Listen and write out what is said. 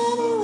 Anyway.